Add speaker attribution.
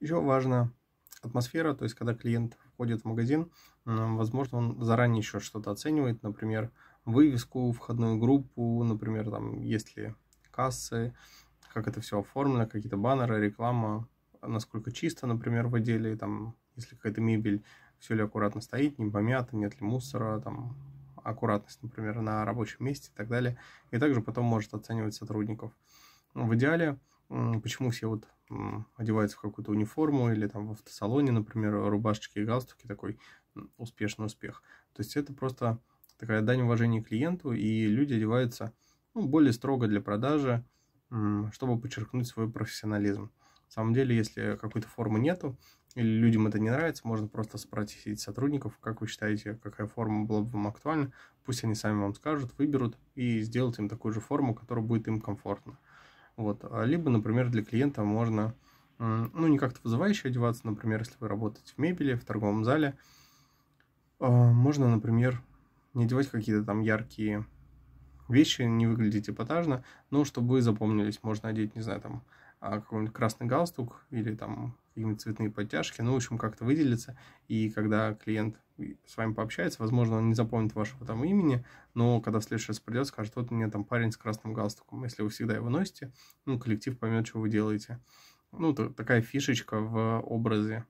Speaker 1: Еще важна атмосфера, то есть когда клиент входит в магазин, возможно, он заранее еще что-то оценивает, например, вывеску, входную группу, например, там, есть ли кассы, как это все оформлено, какие-то баннеры, реклама, насколько чисто, например, в отделе, там, если какая-то мебель, все ли аккуратно стоит, не помято, нет ли мусора, там, аккуратность, например, на рабочем месте и так далее. И также потом может оценивать сотрудников. В идеале, почему все вот одеваются в какую-то униформу или там в автосалоне, например, рубашечки и галстуки, такой успешный успех. То есть это просто такая дань уважения клиенту, и люди одеваются ну, более строго для продажи, чтобы подчеркнуть свой профессионализм. На самом деле, если какой-то формы нету, или людям это не нравится, можно просто спросить сотрудников, как вы считаете, какая форма была бы вам актуальна. Пусть они сами вам скажут, выберут и сделают им такую же форму, которая будет им комфортна. Вот. А либо, например, для клиента можно, ну, не как-то вызывающе одеваться, например, если вы работаете в мебели, в торговом зале, а, можно, например, не одевать какие-то там яркие вещи, не выглядеть эпатажно, но чтобы вы запомнились, можно одеть, не знаю, там, а, какой-нибудь красный галстук или там какие-нибудь цветные подтяжки, ну, в общем, как-то выделиться, и когда клиент с вами пообщается, возможно, он не запомнит вашего там имени, но когда в следующий раз придет, скажет, вот у меня там парень с красным галстуком. Если вы всегда его носите, ну, коллектив поймет, что вы делаете. Ну, такая фишечка в образе